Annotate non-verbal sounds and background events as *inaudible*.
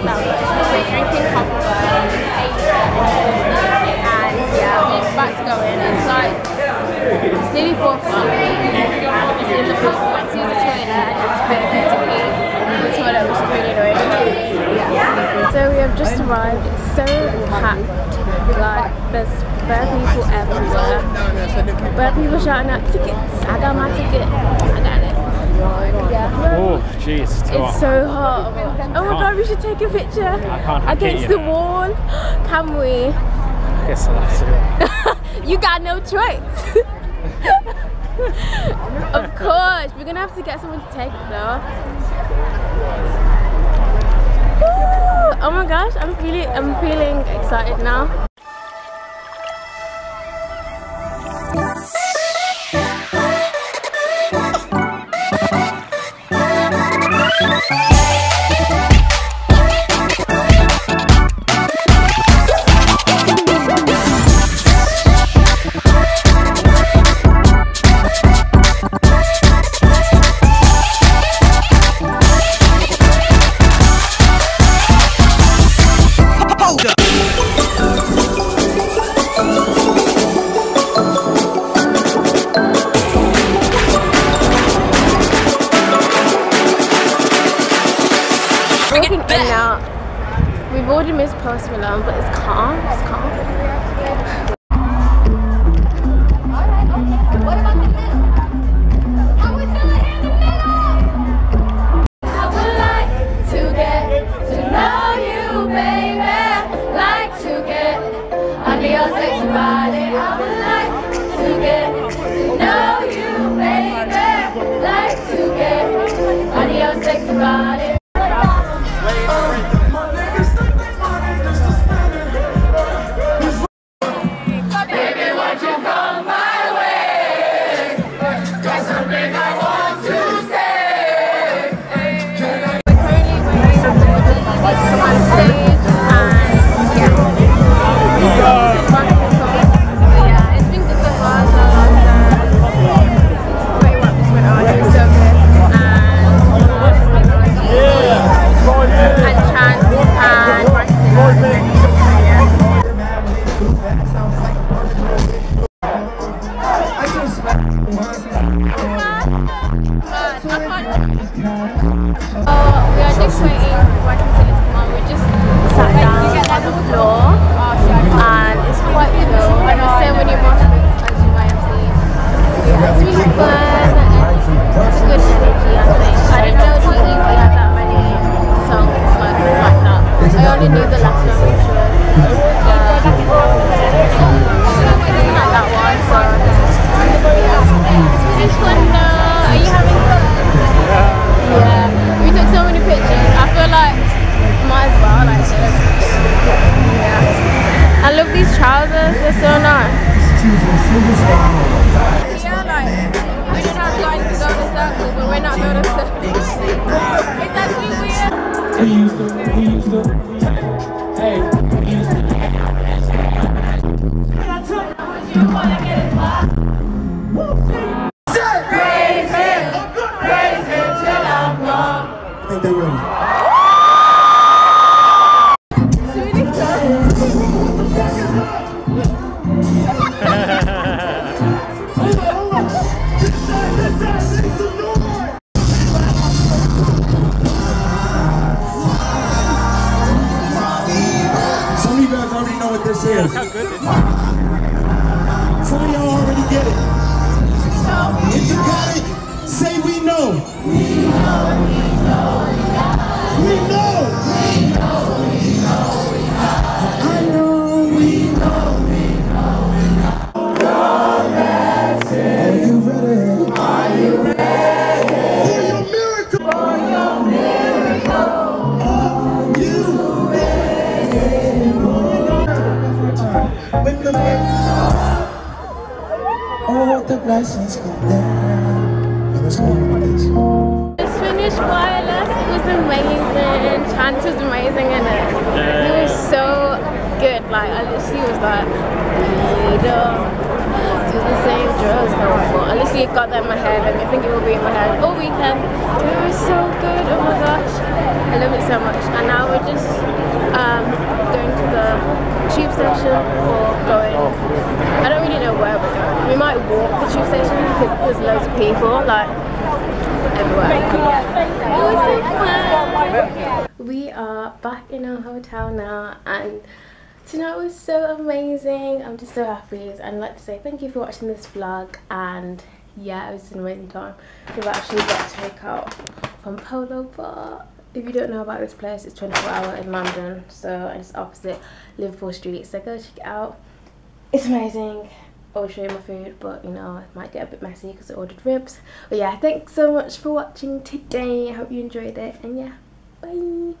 drinking and yeah. It's like it's nearly four o'clock. In the pub, went to the toilet and perfect to be in the toilet, which is really annoying. Yeah. So we have just arrived. It's so packed. Like there's bird people everywhere. Bird people shouting out tickets. I got my ticket. I got it. Yeah. Oh, jeez. It's It's so hot. Oh my god, we should take a picture can't against the wall. *gasps* Can we? I guess I'll have to. *laughs* you got no choice. *laughs* of course, we're gonna have to get someone to take it though. Woo! Oh my gosh, I'm feeling I'm feeling excited now. Walking Missed Post Malone, but it's calm. It's calm. Like to get to know you, baby. Like to get your sexy body. I would Oh, we are just waiting for tickets to come on. We just sat down on the floor and it's quite chill. And so many We used to, we used to, hey, used to. I think they're. What this is. Some of y'all already get it. If you got it, say we know. We know, When the all the blessings come down. Now let's go on with this. Just finished wireless. It was amazing. Chance was amazing in it. It was so good. Like I literally was like, you don't do the same drugs no more. I literally got that in my head and I think it will be in my head all weekend. It was so good. Loads of people. Like everywhere. So. We are back in our hotel now and Tonight was so amazing. I'm just so happy. And I'd like to say thank you for watching this vlog. And yeah, it was an amazing time. We've actually got to take from Polo Bar. If you don't know about this place, it's 24 hour in London. So it's opposite Liverpool Street. So go check it out. It's amazing. I'll show you my food, but you know, it might get a bit messy because I ordered ribs. But yeah, thanks so much for watching today. I hope you enjoyed it. And yeah, bye.